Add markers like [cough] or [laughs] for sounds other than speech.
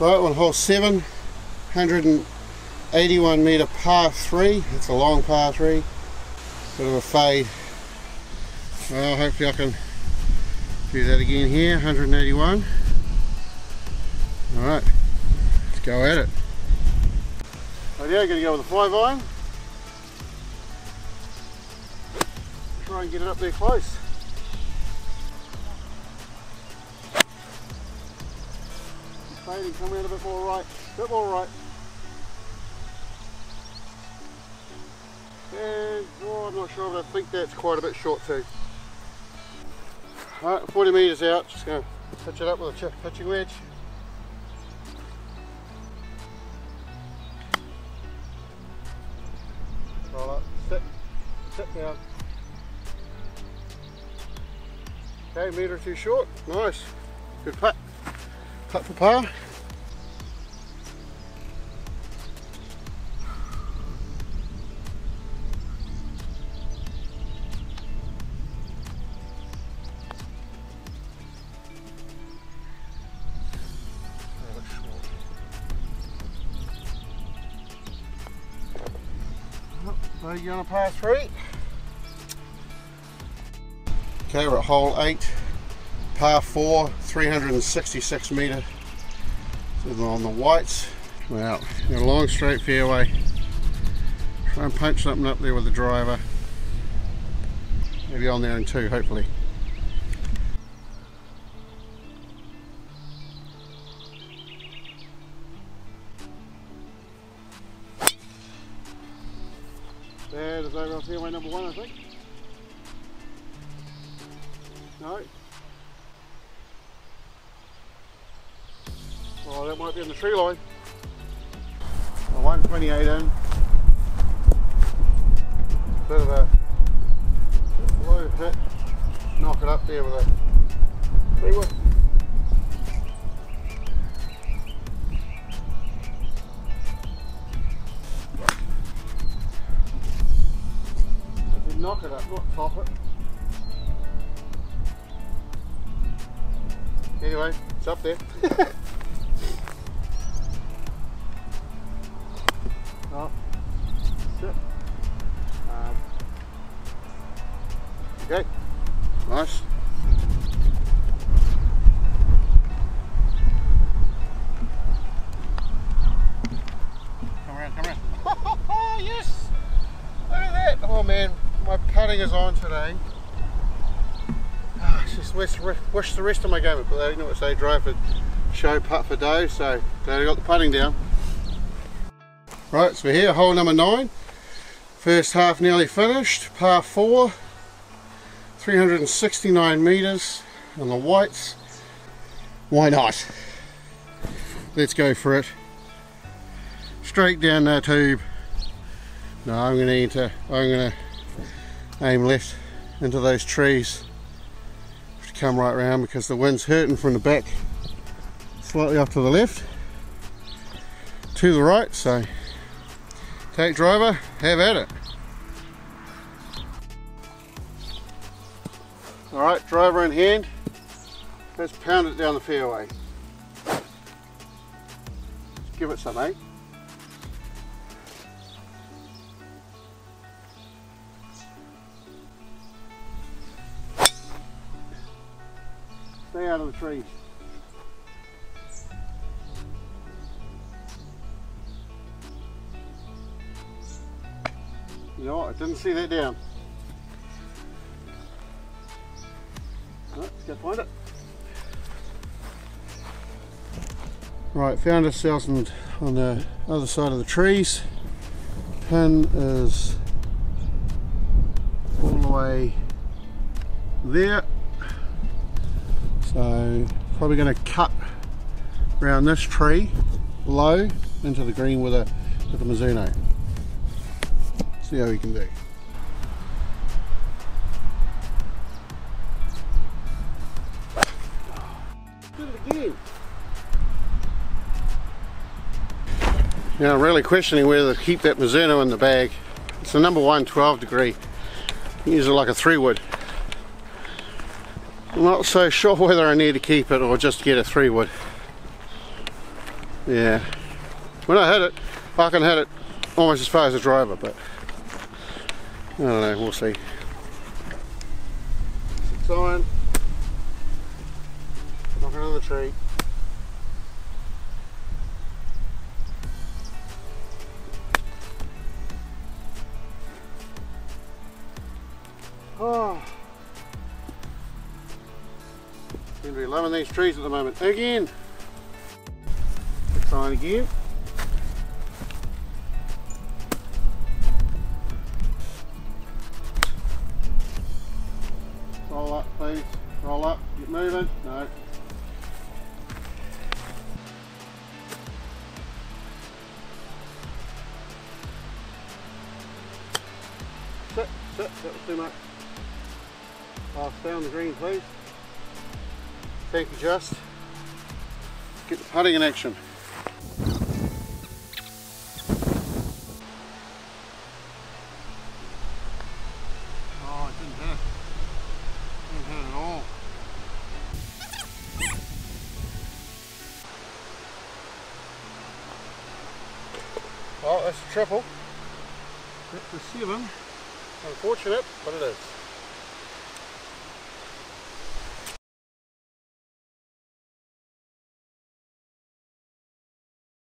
Right, on hole 7, 181 metre par 3. It's a long par 3. Bit of a fade. Well, hopefully I can do that again here, 181. Alright, let's go at it. Rightio, gonna go with a 5 iron. Try and get it up there close. Fading, come around a bit more right, a bit more right. And, oh, I'm not sure, but I think that's quite a bit short too. Alright, 40 metres out, just going to pitch it up with a pitching wedge. Roll up, sit, sit down. Okay, metre too short, nice, good putt. Putt for par. Bogey on a par three. Okay, we're at hole eight, par four, 366 metre on the whites. Well, a long straight fairway. Try and punch something up there with the driver. Maybe on there in two, hopefully. That is over on fairway number one, I think. No. Oh, that might be on the tree line. A 128 in. Bit of a low hit. Knock it up there with a three knock it up, not top it. Anyway, it's up there. [laughs] oh, sit. Um, okay, nice. Come around, come around. Oh, yes! Look at that! Oh man, is on today. Ah, just wish, wish the rest of my game, but you know what say, drive for show, putt for dough, so glad I got the putting down. Right, so we're here, hole number nine. First half nearly finished, par four, 369 metres on the whites. Why not? Let's go for it. Straight down that tube. No, I'm going to enter, I'm going to aim left into those trees to come right round because the wind's hurting from the back slightly off to the left to the right so take driver have at it. All right driver in hand let's pound it down the fairway. Give it some eh Stay out of the trees. You know what, I didn't see that down. Oh, let's go find it. Right, found ourselves on, on the other side of the trees. Pin is all the way there so probably going to cut around this tree low into the green with a with a Mizuno. See how we can do. Now I'm really questioning whether to keep that Mizuno in the bag. It's a number one 12 degree. Use it like a three wood. I'm not so sure whether I need to keep it or just get a three wood. Yeah. When I hit it, I can hit it almost as far as the driver, but I don't know, we'll see. Sign. Knock another tree. Oh. Loving these trees at the moment. Again. Sign again. Roll up, please. Roll up. Get moving. No. Sit, sit. That was too much. I'll stay on the green, please. Thank you, Just. Get the putting in action. Oh, didn't hit. Didn't hit at all. Well, that's a triple. That's a seven. Unfortunate, but it is.